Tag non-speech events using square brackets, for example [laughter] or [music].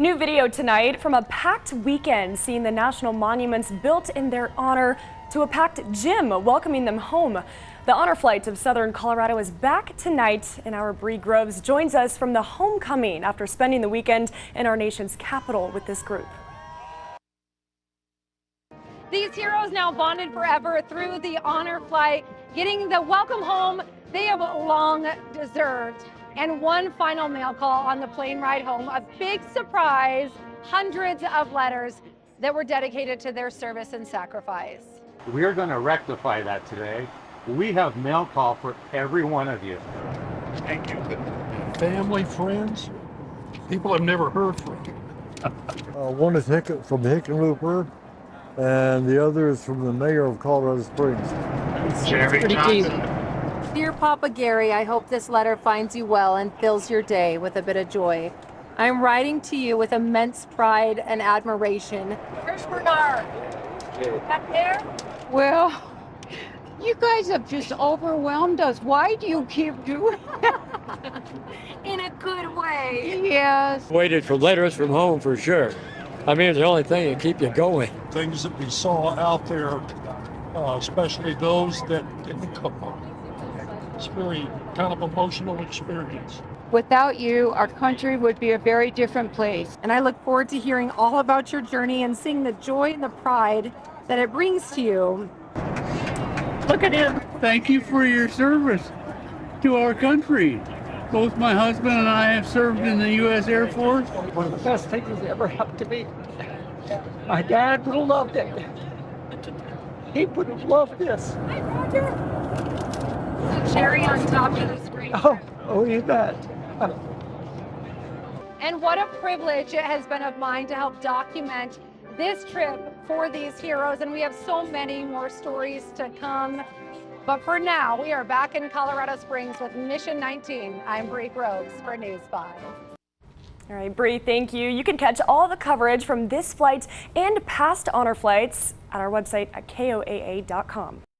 New video tonight from a packed weekend seeing the national monuments built in their honor to a packed gym welcoming them home. The honor flight of Southern Colorado is back tonight and our Bree Groves joins us from the homecoming after spending the weekend in our nation's capital with this group. These heroes now bonded forever through the honor flight, getting the welcome home they have long deserved. And one final mail call on the plane ride home, a big surprise, hundreds of letters that were dedicated to their service and sacrifice. We're going to rectify that today. We have mail call for every one of you. Thank you. Family, friends, people I've never heard from. [laughs] Uh, one is Hick- from Hickenlooper, and the other is from the mayor of Colorado Springs. Jerry Johnson. Dear Papa Gary, I hope this letter finds you well and fills your day with a bit of joy. I'm writing to you with immense pride and admiration. Where's Bernard? Back there? Well, you guys have just overwhelmed us. Why do you keep doing [laughs] In a good way. Yes. waited for letters from home for sure. I mean, it's the only thing that keep you going. Things that we saw out there, uh, especially those that didn't come home. It's very kind of emotional experience. Without you, our country would be a very different place. And I look forward to hearing all about your journey and seeing the joy and the pride that it brings to you. Look at him. Thank you for your service to our country. Both my husband and I have served in the U.S. Air Force. one of the best things that ever happened to me. My dad would have loved it. He would have loved this. Cherry on top of the screen. Oh, oh, you bet. And what a privilege it has been of mine to help document this trip for these heroes. And we have so many more stories to come. But for now, we are back in Colorado Springs with Mission 19. I'm Bree Groves for News 5. All right, Bree, thank you. You can catch all the coverage from this flight and past honor flights at our website at koaa.com.